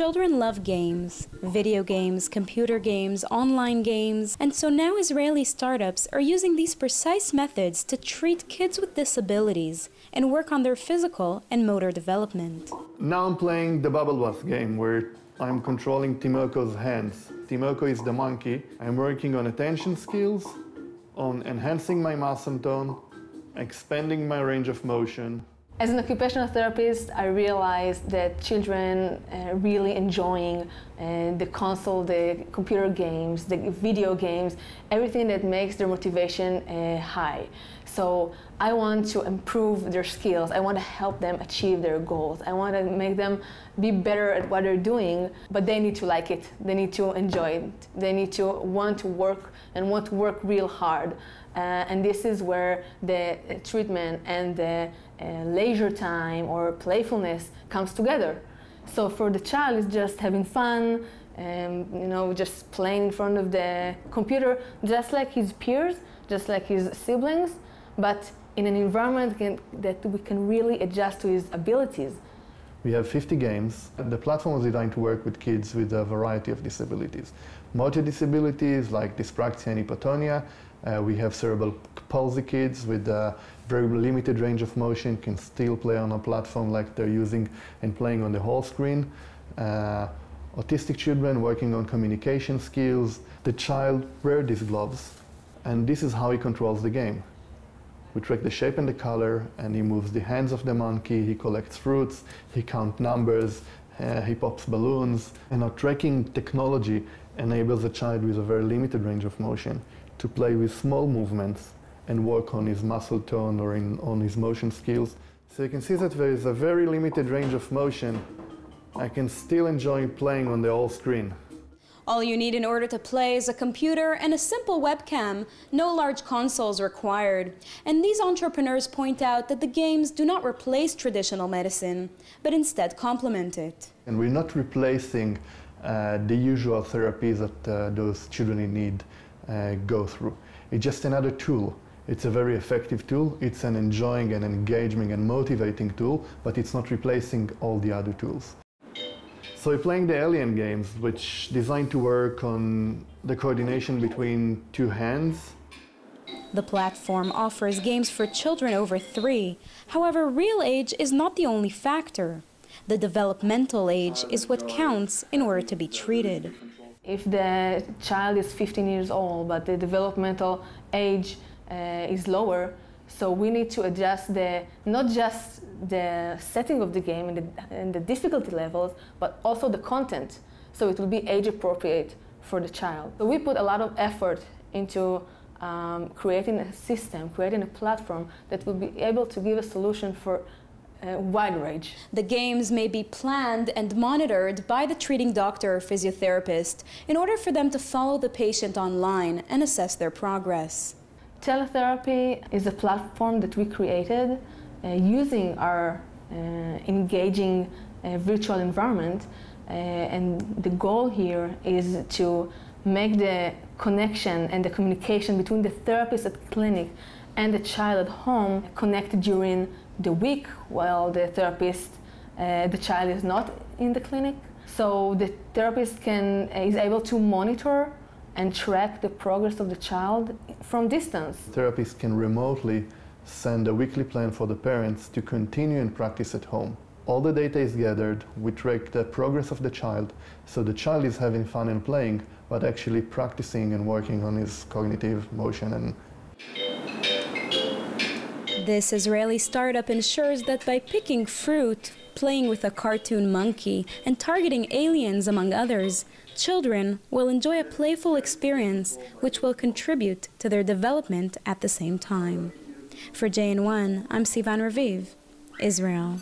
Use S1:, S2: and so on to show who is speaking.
S1: Children love games, video games, computer games, online games, and so now Israeli startups are using these precise methods to treat kids with disabilities and work on their physical and motor development.
S2: Now I'm playing the Bubble Bath game where I'm controlling Timocco's hands. Timoko is the monkey. I'm working on attention skills, on enhancing my muscle tone, expanding my range of motion.
S3: As an occupational therapist, I realized that children uh, really enjoying uh, the console, the computer games, the video games, everything that makes their motivation uh, high. So I want to improve their skills. I want to help them achieve their goals. I want to make them be better at what they're doing, but they need to like it. They need to enjoy it. They need to want to work and want to work real hard. Uh, and this is where the uh, treatment and the uh, leisure time or playfulness comes together. So for the child, it's just having fun, and you know, just playing in front of the computer, just like his peers, just like his siblings, but in an environment can, that we can really adjust to his abilities.
S2: We have 50 games. The platform was designed to work with kids with a variety of disabilities. Motor disabilities like dyspraxia and hypotonia. Uh, we have cerebral palsy kids with a very limited range of motion, can still play on a platform like they're using and playing on the whole screen. Uh, autistic children working on communication skills. The child wears these gloves, and this is how he controls the game. We track the shape and the color, and he moves the hands of the monkey, he collects fruits, he counts numbers, uh, he pops balloons. And our tracking technology enables a child with a very limited range of motion to play with small movements and work on his muscle tone or in, on his motion skills. So you can see that there is a very limited range of motion. I can still enjoy playing on the whole screen.
S1: All you need in order to play is a computer and a simple webcam, no large consoles required. And these entrepreneurs point out that the games do not replace traditional medicine, but instead complement it.
S2: And we're not replacing uh, the usual therapies that uh, those children need uh, go through. It's just another tool. It's a very effective tool. It's an enjoying and engaging and motivating tool, but it's not replacing all the other tools. So we're playing the Alien games, which designed to work on the coordination between two hands.
S1: The platform offers games for children over three. However, real age is not the only factor. The developmental age is what counts in order to be treated.
S3: If the child is 15 years old, but the developmental age uh, is lower, so we need to adjust the not just the setting of the game and the, and the difficulty levels, but also the content. So it will be age appropriate for the child. So we put a lot of effort into um, creating a system, creating a platform that will be able to give a solution for a wide range.
S1: The games may be planned and monitored by the treating doctor or physiotherapist in order for them to follow the patient online and assess their progress.
S3: Teletherapy is a platform that we created uh, using our uh, engaging uh, virtual environment. Uh, and the goal here is to make the connection and the communication between the therapist at the clinic and the child at home connected during the week while the therapist, uh, the child is not in the clinic. So the therapist can, is able to monitor and track the progress of the child from distance.
S2: Therapists can remotely send a weekly plan for the parents to continue and practice at home. All the data is gathered, we track the progress of the child, so the child is having fun and playing, but actually practicing and working on his cognitive motion and
S1: this Israeli startup ensures that by picking fruit, playing with a cartoon monkey, and targeting aliens, among others, children will enjoy a playful experience which will contribute to their development at the same time. For JN1, I'm Sivan Raviv, Israel.